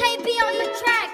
KB on the track.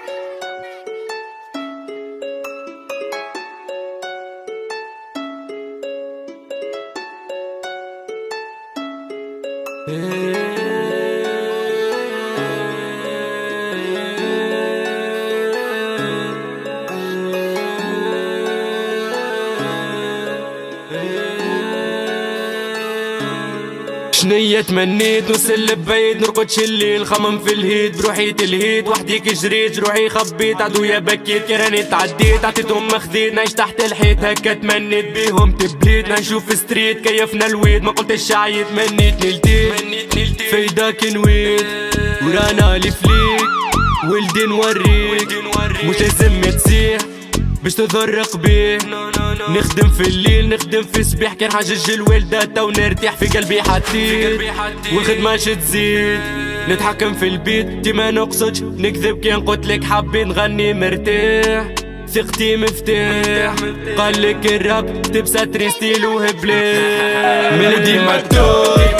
شنية تمنيت نوصل لبعيد نرقد الليل خمم في الهيد بروحي تلهيت وحديك جريت جروحي خبيت عدويا بكيت كراني تعديت عطيتهم مخذيت نعيش تحت الحيط هكا تمنيت بيهم تبليت نشوف ستريت كيفنا الويد ما قلتش عايد منيت نلتيت فيداك نويت ورانا الفليك ولدي نوريك مش لازم تسيح باش تضرق بيه. نخدم في الليل نخدم في الصبيح كان حاجج الوالدة ونرتاح في قلبي حطيت والخدمة تزيد. نتحكم في البيت ديما نقصدش نكذب كان قلت لك حابي نغني مرتاح. ثقتي مفتاح. قال لك الراب تبسة تريستيل وهبلاه ميلودي مكتوب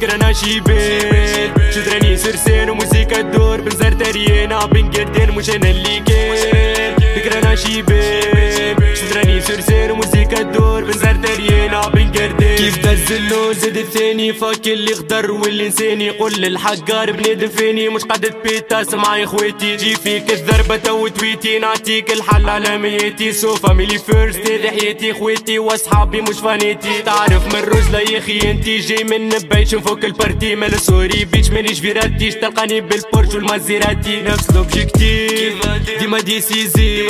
كان لقرانا شيبان شدراني سرسان وموسيقى الدور بنزر تريانا بن قردان مش أنا اللي كان لقرانا شيبان شدراني سرسان وموسيقى الدور بنزر تريانا بن قردان كيف دز اللون زاد الثاني فاك اللي خضر واللي نساني يقول للحقار بنادم فيني. مش قعدت بيتا معايا خواتي جي فيك الضربة تو تويتي. نعطيك الحل على مياتي سو فاميلي فيرست هذه حياتي خواتي واصحابي مش فانيتي. تعرف من رجلة يا أخي انتي جاي من بعيد نفوك البارتي مال سوري بيتش مانيش فيراتيش تلقاني بالبورش والمازيراتي. نفس لوبجيكتيف ديما ديسيزي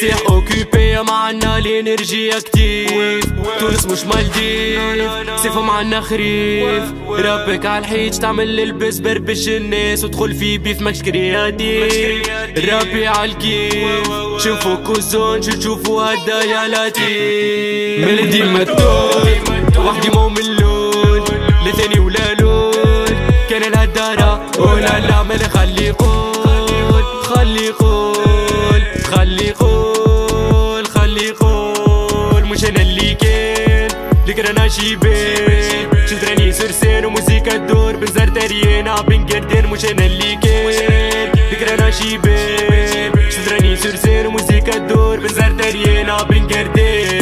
سيح اوكيبي معنا الإنرجي اكتيف تونس مش مالديف. سيفو معنا خريف ربك عالحيج تعمل البس بربش الناس وتدخل في بيف ماكش كرياتيف ربي عالكيف شوفوا كوزون شو تشوفوا هدايا لاتيف ميلودي مكتوب وحدي مو من اللون لا ثاني ولا لون كان الهدارة ولا لا ما خلي قول خلي قول خلي قول خلي قول مش أنا اللي كان لقرانا شيبان شدراني سرسان وموسيقى الدور بنزر تريانا بن قردان مش أنا اللي كان لقرانا شيبان شدراني سرسان وموسيقى الدور بنزر تريانا بن قردان